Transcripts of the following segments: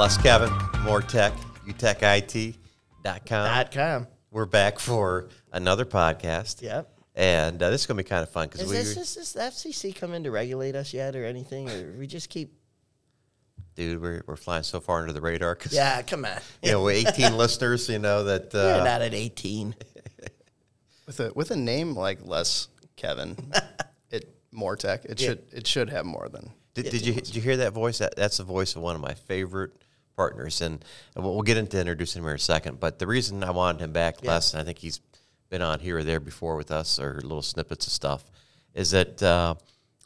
Les Kevin, more tech, utecit.com. Dot com. We're back for another podcast. Yep. And uh, this is going to be kind of fun because Is we, this, is this the FCC come in to regulate us yet or anything? Or we just keep. Dude, we're, we're flying so far under the radar because, Yeah, come on. you know, with 18 listeners, you know, that. We're Uh, not at 18. With a with a name like Les Kevin, it more tech. It Yeah. should it should have more than. did, did you did you hear that voice? That, that's the voice of one of my favorite partners. And, and we'll, we'll get into introducing him in a second. But the reason I wanted him back, Les, and I think he's been on here or there before with us or little snippets of stuff, is that uh,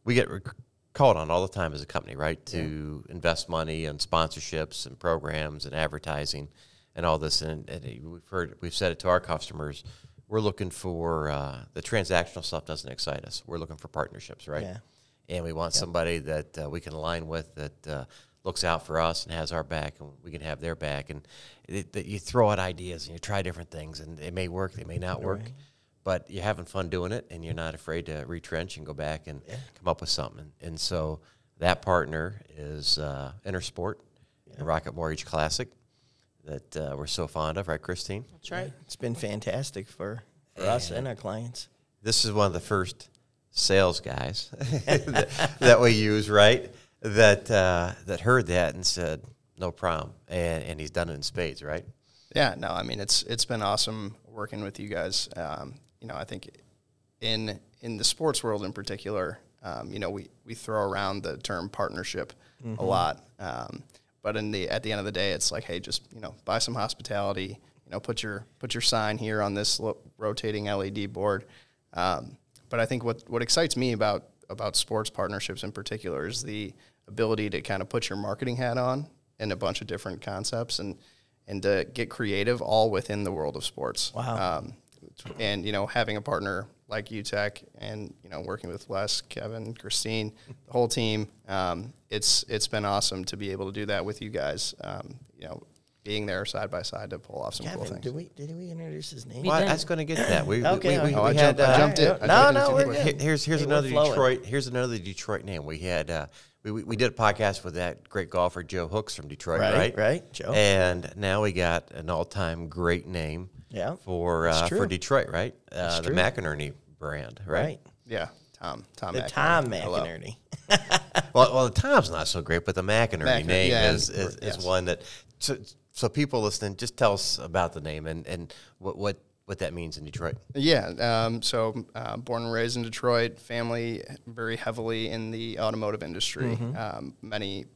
we get rec- called on all the time as a company, right, to invest money in sponsorships and programs and advertising and all this. And, and we've heard, we've said it to our customers. We're looking for uh, the transactional stuff doesn't excite us. We're looking for partnerships, right? Yeah. And we want somebody that uh, we can align with that uh, looks out for us and has our back, and we can have their back. And it, that you throw out ideas and you try different things, and it may work, they may not work, but you're having fun doing it, and you're not afraid to retrench and go back and come up with something. And so that partner is uh, Intersport, and Rocket Mortgage Classic, that uh, we're so fond of, right, Christine? That's right. It's been fantastic for, for us and our clients. this is one of the first sales guys that, that we use, right? That uh, that heard that and said, "No problem," and and he's done it in spades, right? Yeah, no, I mean it's it's been awesome working with you guys. Um, you know, I think in in the sports world in particular, um, you know, we we throw around the term partnership a lot, um, but in the at the end of the day, it's like, hey, just you know, buy some hospitality. You know, put your put your sign here on this lo- rotating LED board. Um, but I think what what excites me about about sports partnerships in particular is the ability to kind of put your marketing hat on in a bunch of different concepts and and to get creative all within the world of sports. Wow. Um, and you know, having a partner like UTEC and you know, working with Les, Kevin, Christine, the whole team, um, it's it's been awesome to be able to do that with you guys. Um, you know, being there side by side to pull off some cool things. did we did we introduce his name? Well, I, I was going to get to that. We, Okay, we, we, okay. Oh, I we jumped- had, I uh, jumped it. I No, jumped no, we're good. Here's here's Hey, we're another. Detroit. Here's another Detroit name. We had uh, we, we we did a podcast with that great golfer Joe Hooks from Detroit, Right, right? right, Joe. And now we got an all-time great name. Yeah, For uh, for. Detroit, right? Uh, the. McInerney brand, right? right. Yeah, Tom, Tom, The McInerney. Tom McInerney. Well, well, the Tom's not so great, but the McInerney McInerney, name yeah, is, and- is, is one that. So, so people listening, just tell us about the name and, and what, what what that means in Detroit. Yeah. Um, so, uh, born and raised in Detroit, family very heavily in the automotive industry. Mm-hmm. Um, many, have,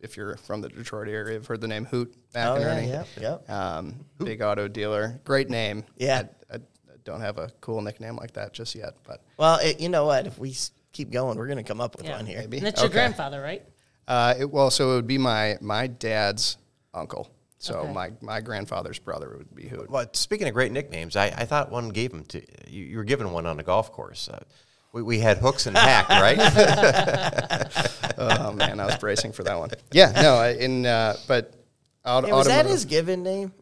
if you're from the Detroit area, you've heard the name Hoot Oh, yeah, McInerney. yep, yep. Um, big auto dealer. Great name. Yeah. I, I don't have a cool nickname like that just yet, but Well, it, you know what? If we keep going, we're going to come up with Yeah. one here. maybe. And that's your Okay. grandfather, right? Uh, it, well, so it would be my my dad's uncle. So Okay. my my grandfather's brother would be Hoot. Well, speaking of great nicknames, I, I thought one gave them to you. You were given one on the golf course. Uh, we, we had hooks and hack, right? oh man, I was bracing for that one. Yeah, no, I- in uh, but out, Hey, was that his given name,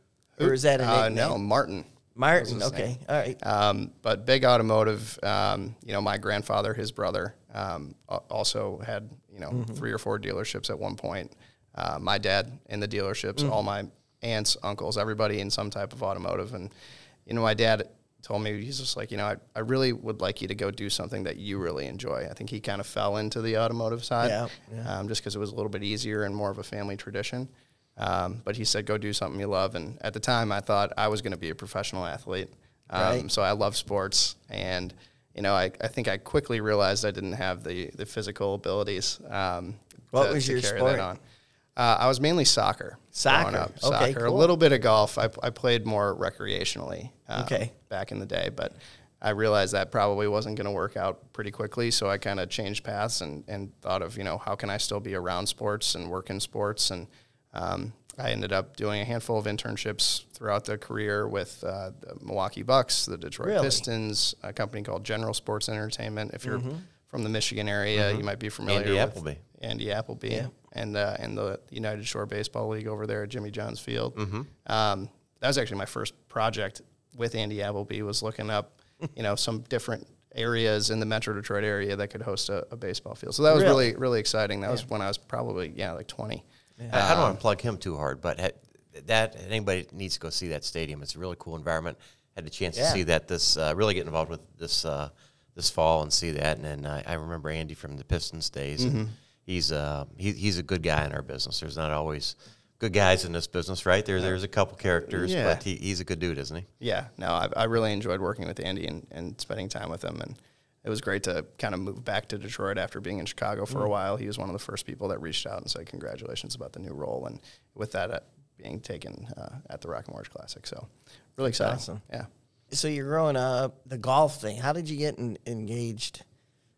or is that a Uh, no, Martin. Martin. Okay, all right. Um, but big automotive. Um, you know, my grandfather, his brother, um, also had you know Mm-hmm. three or four dealerships at one point. Uh, my dad in the dealerships, Mm. all my aunts, uncles, everybody in some type of automotive. And you know, my dad told me he's just like, you know, I, I really would like you to go do something that you really enjoy. I think he kind of fell into the automotive side, Yeah, yeah. Um, just because it was a little bit easier and more of a family tradition. Um, but he said, go do something you love. And at the time, I thought I was going to be a professional athlete. Um, Right. So I love sports. And, you know, I, I think I quickly realized I didn't have the, the physical abilities. Um, What to, was to your carry sport? That on. Uh, I was mainly soccer. Soccer. Up. Okay, Soccer. cool. A little bit of golf. I, I played more recreationally. um, Okay. Back in the day, but I realized that probably wasn't going to work out pretty quickly. So I kind of changed paths and, and thought of, you know, how can I still be around sports and work in sports? And um, I ended up doing a handful of internships throughout the career with uh, the Milwaukee Bucks, the Detroit Really? Pistons, a company called General Sports Entertainment. If you're from the Michigan area, you might be familiar Andy with Appleby. Andy Appleby. Yeah. and uh, in the United Shore Baseball League over there at Jimmy John's Field. Mm-hmm. Um, that was actually my first project with Andy Appleby. Was looking up, you know, some different areas in the Metro Detroit area that could host a, a baseball field. So that was Really? really really exciting. That was when I was probably yeah like twenty. I, I don't want to plug him too hard, but ha- that anybody needs to go see that stadium. It's a really cool environment. Had the chance Yeah. to see that this uh, really get involved with this uh, this fall and see that. And then I, I remember Andy from the Pistons days. Mm-hmm. And he's uh, he, he's a good guy in our business. There's not always good guys in this business, right? There there's a couple characters, Yeah. but he, he's a good dude, isn't he? Yeah, no, I, I really enjoyed working with Andy and, and spending time with him, and it was great to kind of move back to Detroit after being in Chicago for a while. He was one of the first people that reached out and said congratulations about the new role, and with that uh, being taken uh, at the Rocket Mortgage Classic, so really exciting. awesome. Yeah. So you're growing up, the golf thing. How did you get en- engaged?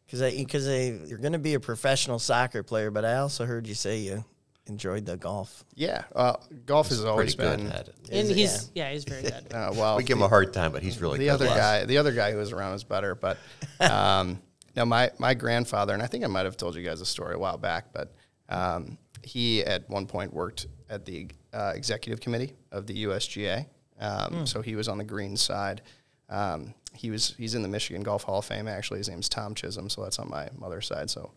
Because because you're going to be a professional soccer player, but I also heard you say you enjoyed the golf. Yeah, uh, golf has always Pretty been. at it. And Is he's yeah, he's very good. Uh, well, We give him a hard time, but he's really the good. other Yes. guy, the other guy who was around was better. But um, no, my my grandfather, and I think I might have told you guys a story a while back, but um, he at one point worked at the uh, executive committee of the USGA. Um, So he was on the green side. Um, he was he's in the Michigan Golf Hall of Fame. Actually, his name's Tom Chisholm, so that's on my mother's side. So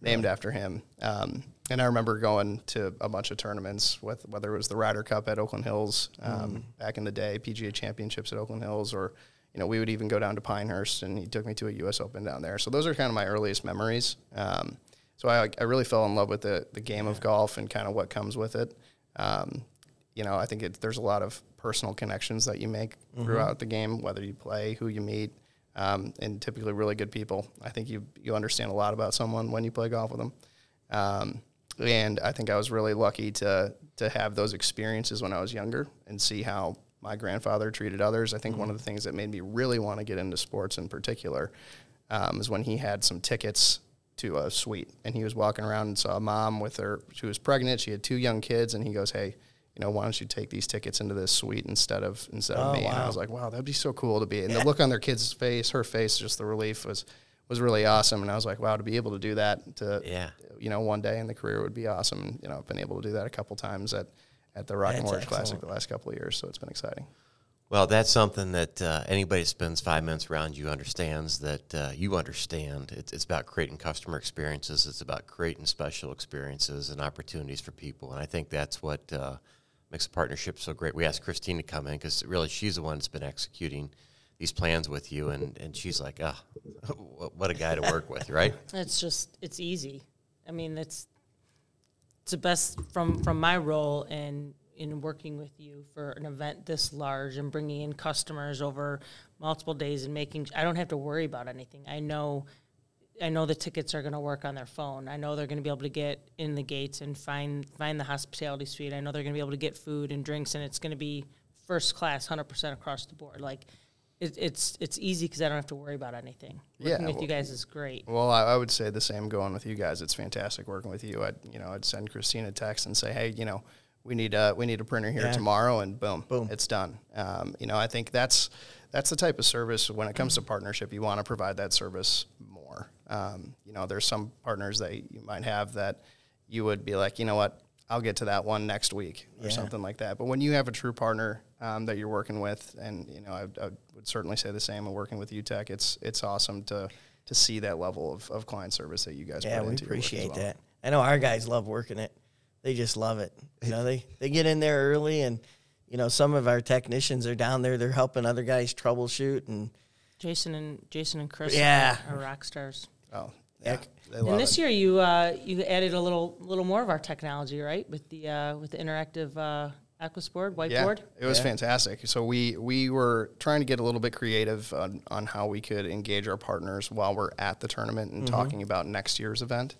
named after him. Um, and I remember going to a bunch of tournaments with whether it was the Ryder Cup at Oakland Hills um, back in the day, PGA Championships at Oakland Hills, or you know we would even go down to Pinehurst, and he took me to a U.S. Open down there. So those are kind of my earliest memories. Um, so I, I really fell in love with the the game of golf and kind of what comes with it. Um, you know, I think it, there's a lot of personal connections that you make throughout the game, whether you play, who you meet, um, and typically really good people. I think you you understand a lot about someone when you play golf with them. Um, and I think I was really lucky to to have those experiences when I was younger and see how my grandfather treated others. I think one of the things that made me really want to get into sports in particular um, is when he had some tickets to a suite and he was walking around and saw a mom with her she was pregnant she had two young kids and he goes hey you know why don't you take these tickets into this suite instead of instead of Oh, me? And i was like wow that'd be so cool to be and the look on their kid's face her face just the relief was was really awesome and i was like wow to be able to do that to Yeah. you know one day in the career would be awesome and you know i've been able to do that a couple times at at the rock and That's orange classic the last couple of years so it's been exciting Well, that's something that uh, anybody that spends five minutes around you understands that uh, you understand. It's, it's about creating customer experiences. It's about creating special experiences and opportunities for people. And I think that's what uh, makes a partnership so great. We asked Christine to come in because really she's the one that's been executing these plans with you. And, and she's like, ah, what a guy to work with, right? It's just it's easy. I mean, it's it's the best from from my role in in working with you for an event this large and bringing in customers over multiple days and making I don't have to worry about anything. I know I know the tickets are going to work on their phone. I know they're going to be able to get in the gates and find find the hospitality suite. I know they're going to be able to get food and drinks, and it's going to be first class, hundred percent across the board. Like it, it's it's easy because I don't have to worry about anything. Yeah, Working with well- you guys is great. Well, I, I would say the same going with you guys. It's fantastic working with you. I'd you know I'd send Christina a text and say, hey, you know, we need a we need a printer here Yeah. tomorrow, and boom, Boom. it's done. Um, you know, I think that's that's the type of service when it comes to partnership, you want to provide that service more. Um, you know, there's some partners that you might have that you would be like, you know what, I'll get to that one next week or Yeah. something like that. But when you have a true partner um, that you're working with, and you know, I, I would certainly say the same. in working with UTEC, it's it's awesome to to see that level of, of client service that you guys Yeah, put we into your work as appreciate well. that. I know our guys love working it. They just love it. You know, they they get in there early, and you know, some of our technicians are down there. They're helping other guys troubleshoot, and Jason and Jason and Chris Yeah. are, are rock stars. Oh, yeah, Heck. They love And this it. year you uh, you added a little little more of our technology, right? With the uh, with the interactive uh, Aquos Board whiteboard. Yeah, it was Yeah. fantastic. So we we were trying to get a little bit creative on, on how we could engage our partners while we're at the tournament and talking about next year's event.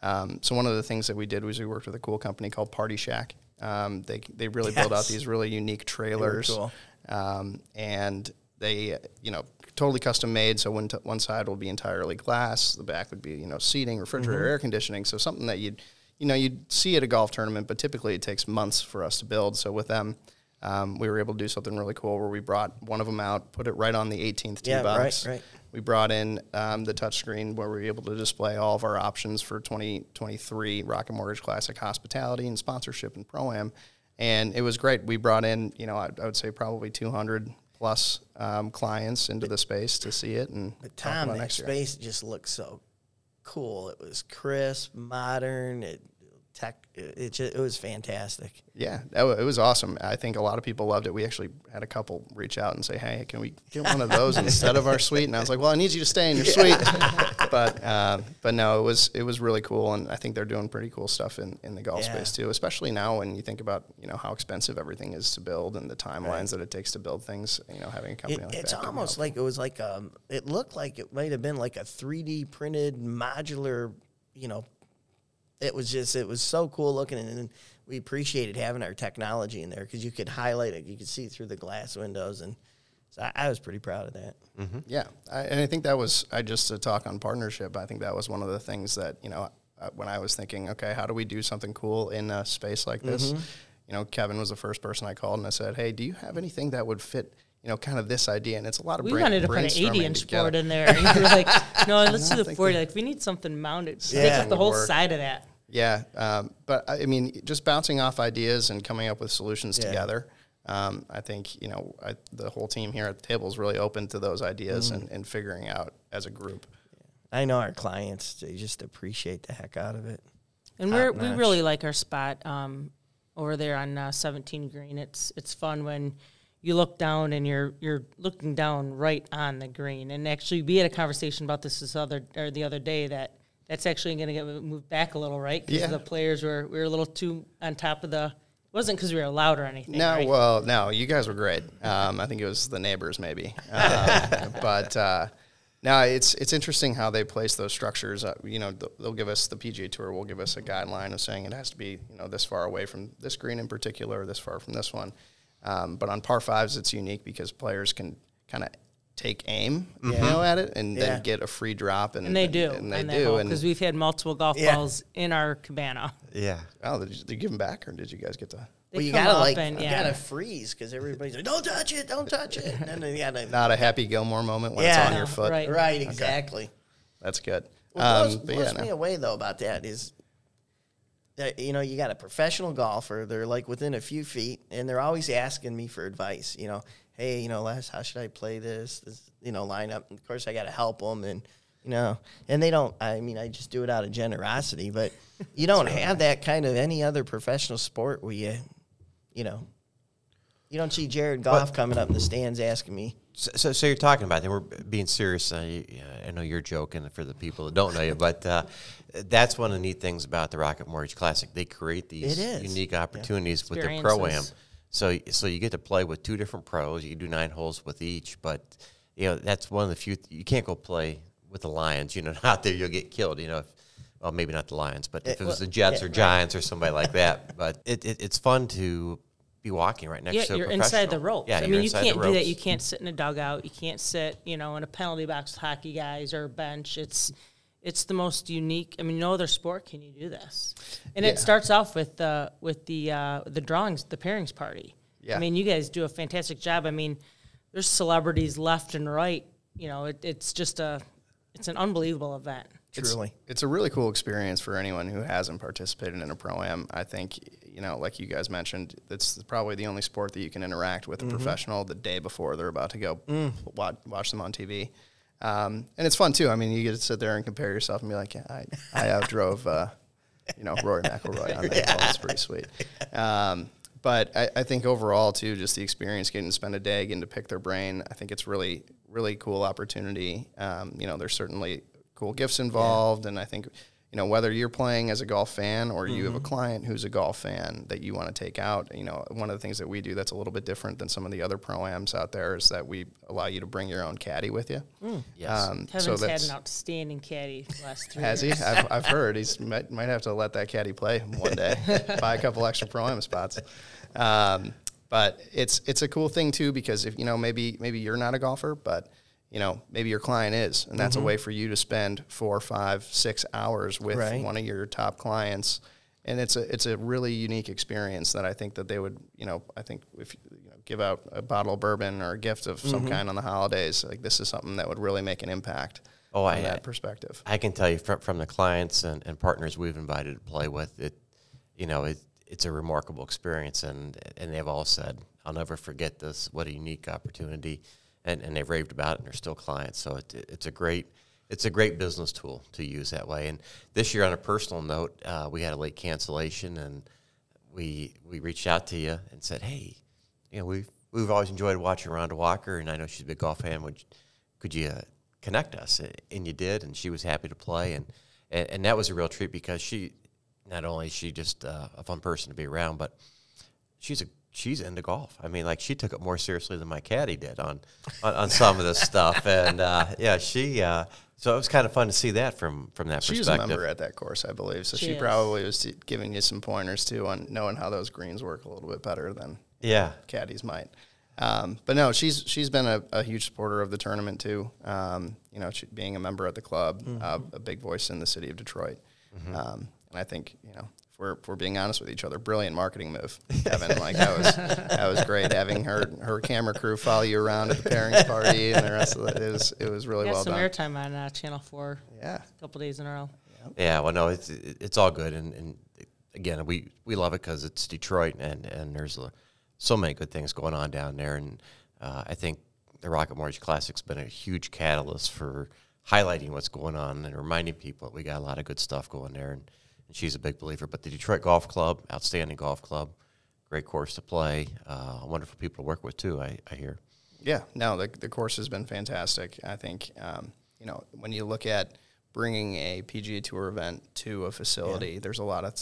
Um, so one of the things that we did was we worked with a cool company called Party Shack. Um, they they really build out these really unique trailers, cool. um, and they you know totally custom made. So one t- one side will be entirely glass, the back would be you know seating, refrigerator, Mm-hmm. air conditioning. So something that you'd you know you'd see at a golf tournament, but typically it takes months for us to build. So with them. Um, we were able to do something really cool where we brought one of them out, put it right on the 18th tee Yeah, right, box, right. We brought in um, the touchscreen where we were able to display all of our options for 2023 Rocket Mortgage Classic hospitality and sponsorship and pro am, and it was great. We brought in, you know, I, I would say probably 200 plus um, clients into the space to see it and Tom, about that next year. space just looked so cool. It was crisp, modern. It tech. It, it, ju- it was fantastic. Yeah, it was awesome. I think a lot of people loved it. We actually had a couple reach out and say, "Hey, can we get one of those instead of our suite?" And I was like, "Well, I need you to stay in your suite." but uh, but no, it was it was really cool, and I think they're doing pretty cool stuff in, in the golf Yeah. space too. Especially now when you think about you know how expensive everything is to build and the timelines that it takes to build things. You know, having a company It, like it's almost like it was like um. It looked like it might have been like a 3D printed modular. You know, it was just it was so cool looking, and, then we appreciated having our technology in there because you could highlight it, you could see through the glass windows, and so I, I was pretty proud of that. Mm-hmm. Yeah, I, and I think that was I just to talk on partnership. I think that was one of the things that you know when I was thinking, okay, how do we do something cool in a space like this? Mm-hmm. You know, Kevin was the first person I called, and I said, hey, do you have anything that would fit? You know, kind of this idea, and it's a lot of We brain, wanted to put an brainstorming 80 inch board in there. And you were like, no, let's do the 40. Like, we need something mounted. Take Yeah. up the whole work. side of that. Yeah, um, but I I mean, just bouncing off ideas and coming up with solutions Yeah. together. Um, I think you know I, the whole team here at the table is really open to those ideas Mm-hmm. and, and figuring out as a group. I know our clients; they just appreciate the heck out of it. And we're, we really like our spot um, over there on uh, 17 Green. It's it's fun when you look down and you're you're looking down right on the green. And actually, we had a conversation about this this other or the other day that that's actually going to get moved back a little, right? Because Yeah. the players were we were a little too on top of the. It wasn't because we were loud or anything. No, right? well, no, you guys were great. Um, I think it was the neighbors, maybe. Um, but uh, no, it's it's interesting how they place those structures. Uh, you know, they'll give us the PGA Tour will give us a guideline of saying it has to be you know this far away from this green in particular, or this far from this one. Um, but on par fives, it's unique because players can kind of take aim, you know, at it, and Yeah. then get a free drop, and and they do, and they on that do, hole, and because we've had multiple golf Yeah. balls in our cabana. Yeah. oh, did you, did you give them back, or did you guys get to? They well, you gotta like and, you yeah. gotta freeze because everybody's like, "Don't touch it, don't touch it," and then you gotta Not a Happy Gilmore moment when Yeah. it's on No, your foot. right. right exactly. That's good. What Um, blows, but blows yeah, no. me away though about that is that you know you got a professional golfer. They're like within a few feet, and they're always asking me for advice. You know, hey, you know, Les, how should I play this? This you know lineup. And of course, I got to help them, and you know, and they don't. I mean, I just do it out of generosity, but you don't have that kind of any other professional sport where you, you know. You don't see Jared Goff coming up in the stands asking me. So, so, so you're talking about that. We're being serious. Uh, I know you're joking for the people that don't know you, but uh, that's one of the neat things about the Rocket Mortgage Classic. They create these unique opportunities with the pro am. So, so you get to play with two different pros. You do nine holes with each, but you know that's one of the few. You can't go play with the Lions. You know, out there you'll get killed. You know, if, well maybe not the Lions, but if eh, it was the Jets or Giants or somebody like that. But it, it, it's fun to be walking right next Yeah, to you're inside the ropes. Yeah, I mean, you can't do that. You can't sit in a dugout. You can't sit, you know, in a penalty box with hockey guys or a bench. It's it's the most unique. I mean, no other sport can you do this. And Yeah. it starts off with the with the uh, the drawings, the pairings party. Yeah. I mean, you guys do a fantastic job. I mean, there's celebrities left and right. You know, it, it's just a it's an unbelievable event. It's- Truly. It's, a really cool experience for anyone who hasn't participated in a pro am. I think, you know, like you guys mentioned, it's probably the only sport that you can interact with a professional the day before they're about to go watch, watch them on TV. Um, and it's fun too. I mean, you get to sit there and compare yourself and be like, yeah, I, I outdrove, uh, you know, Rory McIlroy on that. hole. That's pretty sweet. Um, but I, I think overall too, just the experience getting to spend a day, getting to pick their brain. I think it's really, really cool opportunity. Um, you know, there's certainly cool gifts involved, and I think you know whether you're playing as a golf fan or you have a client who's a golf fan that you want to take out. You know, one of the things that we do that's a little bit different than some of the other proams out there is that we allow you to bring your own caddy with you. Yes. Um, Kevin's had an outstanding caddy the last three has he? I've, I've heard he's might, might have to let that caddy play one day, buy a couple extra pro am spots. Um, but it's it's a cool thing too because if you know maybe maybe you're not a golfer, but you know maybe your client is, and that's a mm-hmm. way for you to spend four, five, six hours with Right. one of your top clients. And it's a it's a really unique experience that I think that they would you know I think if you know give out a bottle of bourbon or a gift of some mm-hmm. kind on the holidays. Like this is something that would really make an impact. Oh, from I- that I- perspective. I can tell you from, from the clients and, and partners we've invited to play with it, you know, it, it's a remarkable experience, and and they've all said, "I'll never forget this. What a unique opportunity," and and they've raved about it, and they're still clients. So it, it's a great it's a great business tool to use that way. And this year, on a personal note, uh, we had a late cancellation, and we we reached out to you and said, "Hey, you know, we've we've always enjoyed watching Rhonda Walker, and I know she's a big golf fan. Would could you uh, connect us?" And you did, and she was happy to play, and and, and that was a real treat because she not only is she just uh, a fun person to be around, but she's a she's into golf. I mean, like she took it more seriously than my caddy did on on, on some of this stuff, and uh, yeah, she. Uh, so it was kind of fun to see that from from that perspective. She's a member at that course, I believe. So She she, probably was giving you some pointers too on knowing how those greens work a little bit better than yeah, caddies might. Um, but no, she's she's been a, a huge supporter of the tournament too. Um, you know, she, being a member at the club, uh, a big voice in the city of Detroit. Um, and I think you know, if we're, we're being honest with each other, brilliant marketing move, Kevin. like that was that was great having her her camera crew follow you around at the pairings party and the rest of it. It was it was really Got well some done. airtime on uh, Channel Four Yeah. a couple days in a row. Yeah, well, no, it's it's all good, and, and again, we, we love it because it's Detroit, and and there's a, so many good things going on down there, and uh, I think the Rocket Mortgage Classic's been a huge catalyst for highlighting what's going on and reminding people that we got a lot of good stuff going there, and, and she's a big believer. But the Detroit Golf Club, outstanding golf club, great course to play, uh, wonderful people to work with too. I, I hear. Yeah, no, the, the course has been fantastic. I think, um, you know, when you look at bringing a PGA Tour event to a facility, there's a lot of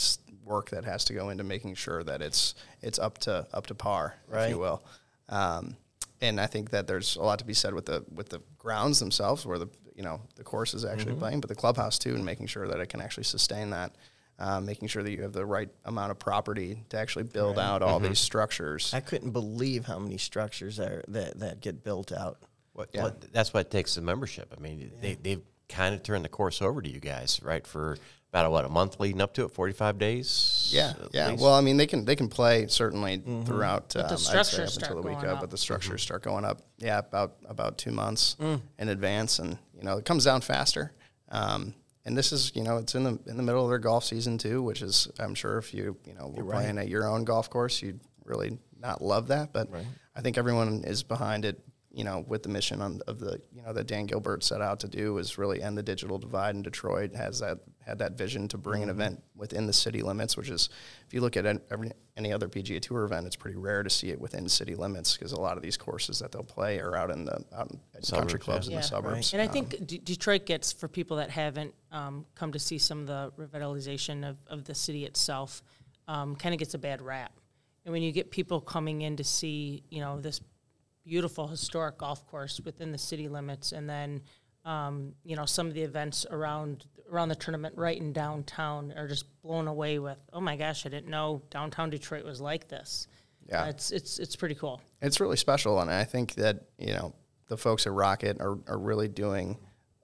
work that has to go into making sure that it's it's up to up to par, if you will. Um, and I think that there's a lot to be said with the with the grounds themselves, where the you know the course is actually playing, but the clubhouse too, and making sure that it can actually sustain that. Um, making sure that you have the right amount of property to actually build out all these structures. I couldn't believe how many structures are that that get built out. What, Yeah. what, that's what it takes the membership. I mean, they, they've kind of turned the course over to you guys, right? For about a, what a month leading up to it, forty five days. Yeah, yeah. least? Well, I mean, they can they can play certainly throughout. But the um, I'd say structures up until the week going of, up. but the structures start going up. Yeah, about about two months in advance, and you know it comes down faster. Um, and this is you know it's in the in the middle of their golf season too, which is I'm sure if you you know were playing at your own golf course, you'd really not love that. But I think everyone is behind it. You know, with the mission on, of the you know that Dan Gilbert set out to do is really end the digital divide. in Detroit has that had that vision to bring an event within the city limits, which is if you look at an- every, any other PGA Tour event, it's pretty rare to see it within city limits because a lot of these courses that they'll play are out in the out in country clubs yeah. in the Yeah. suburbs. And I think D- Detroit gets, for people that haven't um, come to see some of the revitalization of, of the city itself, um, kind of gets a bad rap. And when you get people coming in to see, you know, this beautiful historic golf course within the city limits, and then, um, you know, some of the events around around the tournament right in downtown are just blown away with, oh my gosh, I didn't know downtown Detroit was like this. Yeah. Uh, it's it's it's pretty cool. it's really special, and I think that you know the folks at Rocket are, are really doing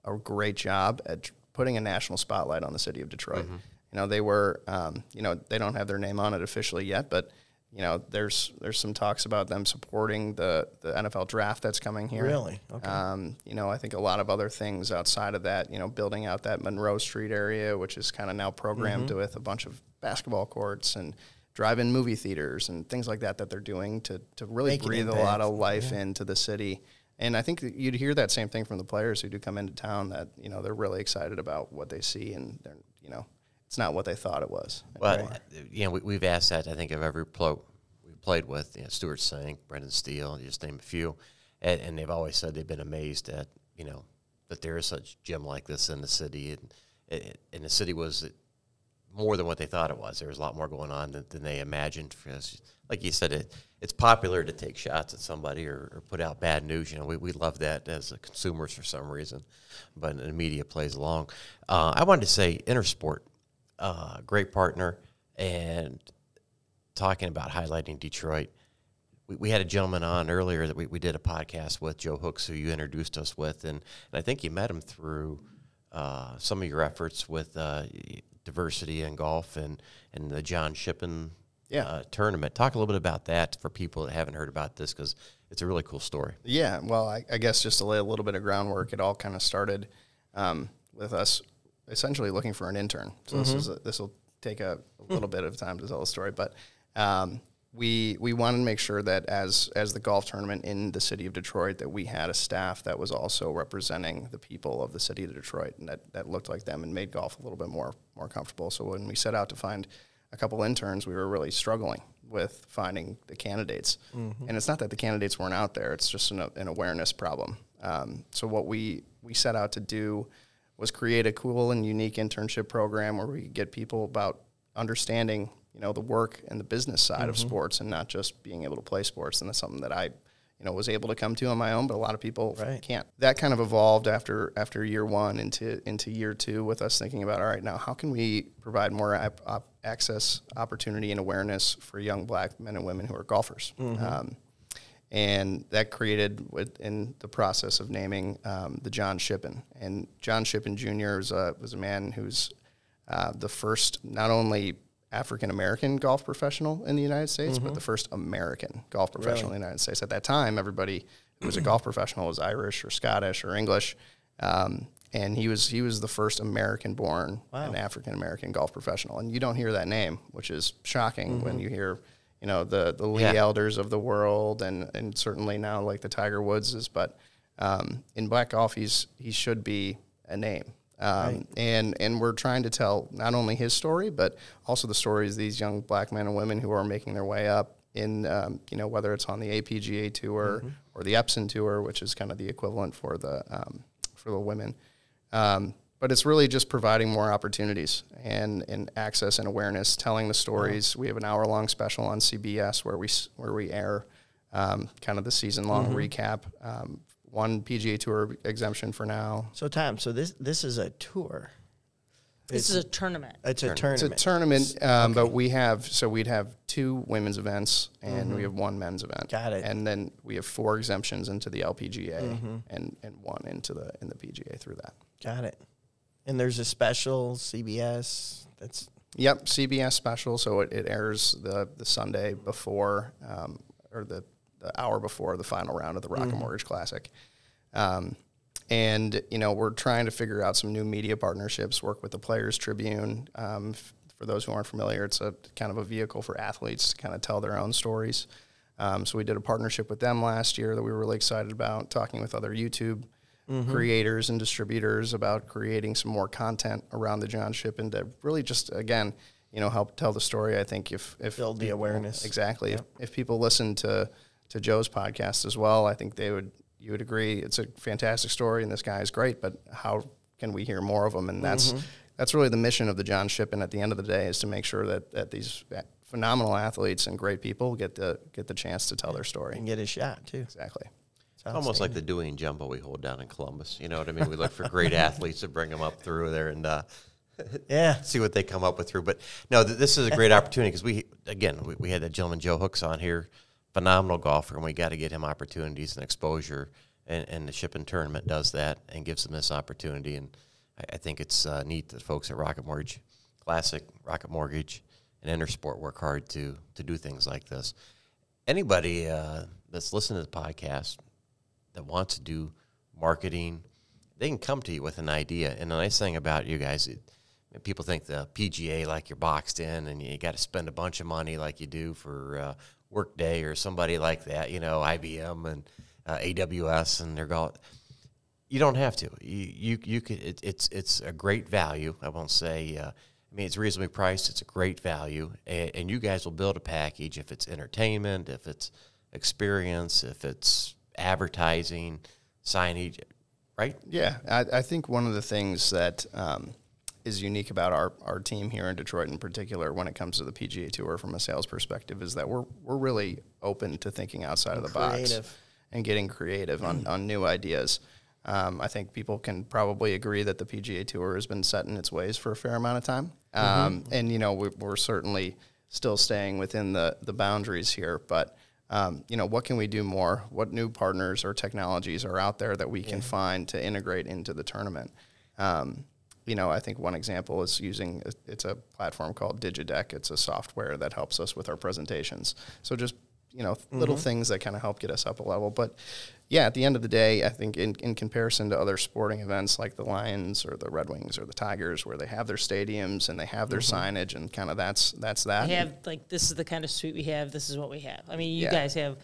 a great job at putting a national spotlight on the city of Detroit. You know, they were, um, you know, they don't have their name on it officially yet, but you know, there's there's some talks about them supporting the the NFL draft that's coming here. Really? Okay. Um, you know, I think a lot of other things outside of that, you know, building out that Monroe Street area, which is kind of now programmed with a bunch of basketball courts and drive-in movie theaters and things like that that they're doing to to really Make breathe a lot of life into the city. And I think you'd hear that same thing from the players who do come into town that you know they're really excited about what they see and they're you know it's not what they thought it was. Well, you know, we, we've asked that. I think of every pro we played with, you know, Stewart Cink, Brendan Steele, just name a few, and, and they've always said they've been amazed at you know that there is such a gym like this in the city, and it, and the city was more than what they thought it was. There was a lot more going on than, than they imagined. Like you said, it, it's popular to take shots at somebody or, or put out bad news. You know, we, we love that as consumers for some reason, but the media plays along. Uh, I wanted to say Intersport, uh, great partner, and talking about highlighting Detroit. We, we had a gentleman on earlier that we, we did a podcast with, Joe Hooks, who you introduced us with, and, and I think you met him through uh, some of your efforts with uh, diversity in golf and, and the John Shippen Yeah. uh, tournament. Talk a little bit about that for people that haven't heard about this because it's a really cool story. Yeah, well, I, I guess just to lay a little bit of groundwork, it all kind of started um, with us essentially looking for an intern. So this is a, this will take a, a little bit of time to tell the story, but um, we we wanted to make sure that as as the golf tournament in the city of Detroit, that we had a staff that was also representing the people of the city of Detroit and that, that looked like them and made golf a little bit more more comfortable. So when we set out to find a couple interns, we were really struggling with finding the candidates. And it's not that the candidates weren't out there; it's just an, an awareness problem. Um, so what we we set out to do was create a cool and unique internship program where we could get people about understanding, you know, the work and the business side of sports and not just being able to play sports. And that's something that I, you know, was able to come to on my own, but a lot of people Right. can't. That kind of evolved after after year one into into year two with us thinking about all right now how can we provide more access, opportunity, and awareness for young black men and women who are golfers. Um, and that created within the process of naming um, the John Shippen. And John Shippen Jr. was a, was a man who's uh, the first not only African American golf professional in the United States, but the first American golf professional in the United States. At that time, everybody who was a golf professional was Irish or Scottish or English. Um, and he was he was the first American-born and African American golf professional, and you don't hear that name, which is shocking when you hear, you know, the the Lee Yeah. Elders of the world, and and certainly now like the Tiger Woodses, but um, in black golf, he's he should be a name. Um, And and we're trying to tell not only his story, but also the stories of these young black men and women who are making their way up in um, you know whether it's on the APGA tour or the Epson tour, which is kind of the equivalent for the um, for the women. But it's really just providing more opportunities and, and access and awareness, telling the stories. We have an hour long special on CBS where we where we air um, kind of the season long recap. Um, one PGA Tour exemption for now. So Tom, so this this is a tour. This is a tournament. It's a tournament. It's tournament. a tournament, um, but we have so we'd have two women's events and we have one men's event. Got it. And then we have four exemptions into the LPGA and, and one into the in the PGA through that. Got it. And there's a special CBS. That's Yep, CBS special. So it, it airs the the Sunday before, um, or the, the hour before the final round of the Rocket Mortgage Classic. Um, and you know we're trying to figure out some new media partnerships. Work with the Players Tribune. Um, f- for those who aren't familiar, it's a kind of a vehicle for athletes to kind of tell their own stories. Um, so we did a partnership with them last year that we were really excited about. Talking with other YouTube Mm-hmm. creators and distributors about creating some more content around the John Shippen to really just again, you know, help tell the story. I think if if Build the people- awareness. exactly. If, if people listen to to Joe's podcast as well, I think they would you would agree it's a fantastic story and this guy is great. But how can we hear more of them? And that's mm-hmm. that's really the mission of the John Shippen. At the end of the day, is to make sure that that these phenomenal athletes and great people get the get the chance to tell their story. and get a shot too. Exactly. It's Almost like the Dewey and Jumbo we hold down in Columbus. You know what I mean? We look for great athletes to bring them up through there and uh, yeah. see what they come up with through. But no, th- this is a great opportunity because we, again, we, we had that gentleman Joe Hooks on here, phenomenal golfer, and we got to get him opportunities and exposure. And, and the Shippen tournament does that and gives them this opportunity. And I, I think it's uh, neat that folks at Rocket Mortgage Classic, Rocket Mortgage, and Intersport work hard to to do things like this. Anybody uh, that's listening to the podcast that wants to do marketing, they can come to you with an idea. And the nice thing about you guys, it, people think the PGA like you're boxed in and you got to spend a bunch of money like you do for uh, Workday or somebody like that, you know, IBM and uh, AWS, and they're going. You don't have to. You you, you could. It, it's it's a great value. I won't say. Uh, I mean, it's reasonably priced. It's a great value, and, and you guys will build a package if it's entertainment, if it's experience, if it's advertising, signage, right? Yeah, I, I think one of the things that um, is unique about our, our team here in Detroit, in particular, when it comes to the PGA Tour from a sales perspective, is that we're we're really open to thinking outside of the box and getting creative on, on new ideas. Um, I think people can probably agree that the PGA Tour has been set in its ways for a fair amount of time, um, and you know we, we're certainly still staying within the the boundaries here, but. Um, you know, what can we do more? What new partners or technologies are out there that we can find to integrate into the tournament? Um, you know, I think one example is using it's a platform called Digideck. It's a software that helps us with our presentations. So just you know, little things that kind of help get us up a level. But yeah, at the end of the day, I think in, in comparison to other sporting events like the Lions or the Red Wings or the Tigers, where they have their stadiums and they have their signage and kind of that's that's that. We have like this is the kind of suite we have. This is what we have. I mean, you Yeah. guys have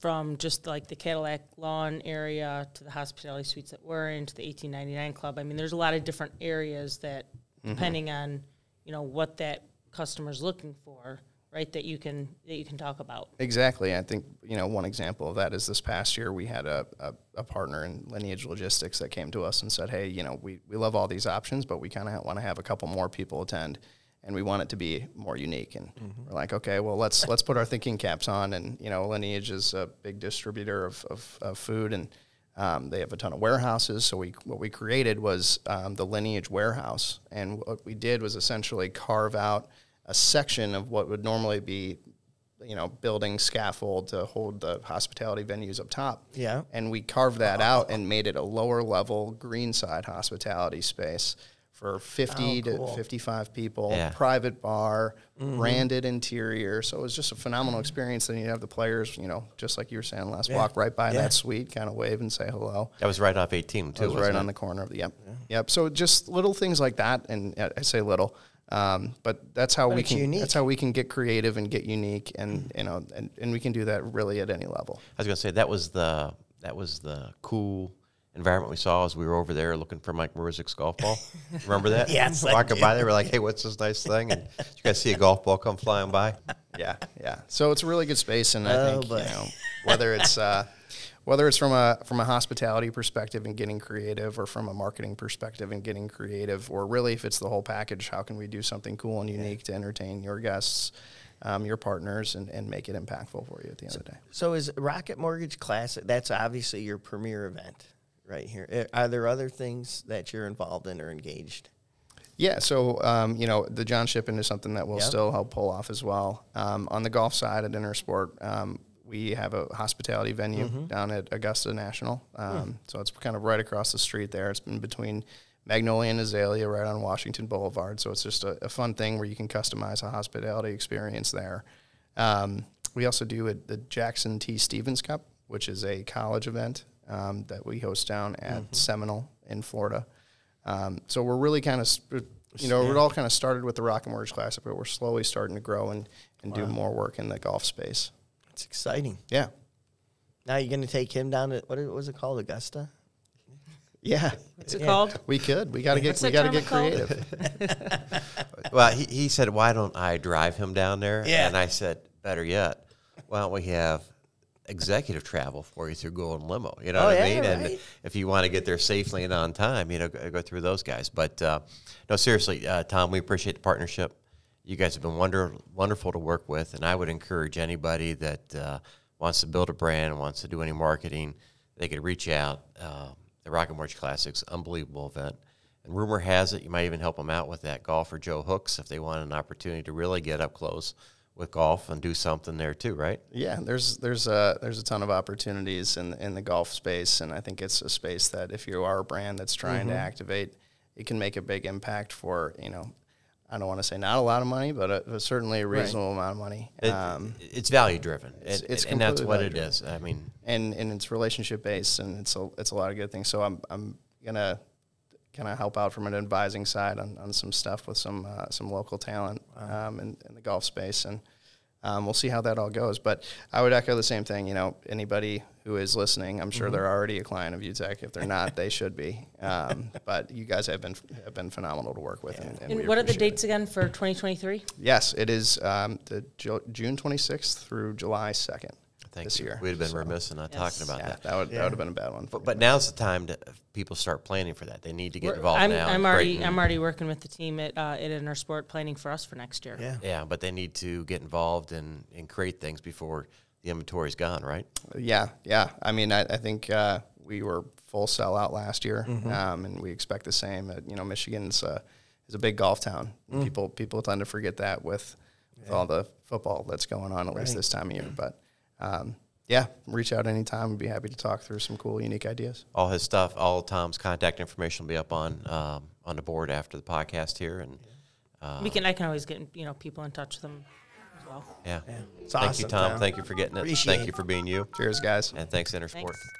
from just like the Cadillac Lawn area to the hospitality suites that we're in to the 1899 Club. I mean, there's a lot of different areas that, Mm-hmm. depending on you know what that customer's looking for, right? That you can that you can talk about. Exactly. I think, you know, one example of that is this past year we had a, a, a partner in Lineage Logistics that came to us and said, hey, you know, we, we love all these options, but we kind of want to have a couple more people attend and we want it to be more unique. And we're like, okay, well, let's let's put our thinking caps on. And, you know, Lineage is a big distributor of, of, of food and um, they have a ton of warehouses. So we what we created was um, the Lineage warehouse. And what we did was essentially carve out a section of what would normally be you know, building scaffold to hold the hospitality venues up top. Yeah. And we carved that out and made it a lower level greenside hospitality space for 50 Oh, cool. to 55 people, Yeah. private bar, Mm-hmm. branded interior. So it was just a phenomenal experience. Then you have the players, you know, just like you were saying last, walk right by Yeah. that suite, kind of wave and say hello. That was right off 18 too. It was right wasn't on the corner of the yep, yep. So just little things like that, and uh, I say little, um, but that's how But we can. unique. That's how we can get creative and get unique, and you know, and, and we can do that really at any level. I was going to say that was the that was the cool environment we saw as we were over there looking for Mike Maruzik's golf ball. Remember that? Yes, I Walking do. by there, we're like, "Hey, what's this nice thing?" And you guys see a golf ball come flying by. Yeah, yeah. So it's a really good space, and I Oh, think boy. you know whether it's uh, whether it's from a from a hospitality perspective and getting creative, or from a marketing perspective and getting creative, or really if it's the whole package, how can we do something cool and unique to entertain your guests, um, your partners, and, and make it impactful for you at the end of the day. So is Rocket Mortgage Classic? That's obviously your premier event right here. Are there other things that you're involved in or engaged? Yeah, so um, you know the John Shippen is something that we'll Yep. still help pull off as well. Um, on the golf side at Intersport, um, we have a hospitality venue down at Augusta National. Um, So it's kind of right across the street there. It's been between Magnolia and Azalea, right on Washington Boulevard. So it's just a, a fun thing where you can customize a hospitality experience there. Um, we also do a, the Jackson T. Stephens Cup, which is a college event um, that we host down at Seminole in Florida. Um, so we're really kind of, you know, it all kind of started with the Rocket Mortgage Classic, but we're slowly starting to grow and, and do more work in the golf space. It's exciting. Yeah. Now you're going to take him down to what was it called, Augusta? Yeah. What's it Yeah. called? We could. We got to get. What's We got to get creative. Well, he, he said, "Why don't I drive him down there?" Yeah. And I said, "Better yet, why don't we have executive travel for you through Golden Limo? You know Oh, what yeah, I mean? And if you want to get there safely and on time, you know, go, go through those guys. But uh, no, seriously, uh, Tom, we appreciate the partnership. You guys have been wonder, wonderful to work with, and I would encourage anybody that uh, wants to build a brand, wants to do any marketing, they could reach out. Uh, the Rocket Mortgage Classics, unbelievable event. And rumor has it you might even help them out with that golfer Joe Hooks if they want an opportunity to really get up close with golf and do something there too, right? Yeah, there's there's a there's a ton of opportunities in in the golf space, and I think it's a space that if you are a brand that's trying to activate, it can make a big impact for you know. I don't want to say not a lot of money, but, a, but certainly a reasonable amount of money. It- Um, it's value driven, it's- and, it's and that's what it is. I mean, and and it's relationship based and it's a it's a lot of good things. So I'm I'm gonna kind of help out from an advising side on, on some stuff with some uh, some local talent um, in, in the golf space and. Um, we'll see how that all goes, but I would echo the same thing. You know, anybody who is listening, I'm sure they're already a client of UTEC. If they're not, they should be. Um, but you guys have been have been phenomenal to work with. And, and And what are the appreciate it. dates again for 2023? Yes, it is um, the Ju- June 26th through July 2nd thank this you. year. We'd have been So, remiss in not Yes. talking about Yeah, that. that would that would have been a bad one. But, you. but now's the time to people start planning for that. They need to get involved I'm, now. I'm already create- I'm already working with the team at uh, at Intersport planning for us for next year. Yeah. yeah, but they need to get involved and, and create things before the inventory's gone, right? Yeah, yeah. I mean, I, I think uh, we were full sellout last year, um, and we expect the same. Uh, you know, Michigan's uh, is a big golf town. People people tend to forget that with, with all the football that's going on, at least this time of year. But um, yeah, reach out anytime. We'd be happy to talk through some cool, unique ideas. all his stuff, all Tom's contact information will be up on um, on the board after the podcast here, and we can, I can always get, you know, people in touch with them as well. yeah. It's Thank awesome, you, Tom. Tom. Thank you for getting it. Appreciate Thank you for being you, Cheers, guys. and thanks, Intersport. Thanks.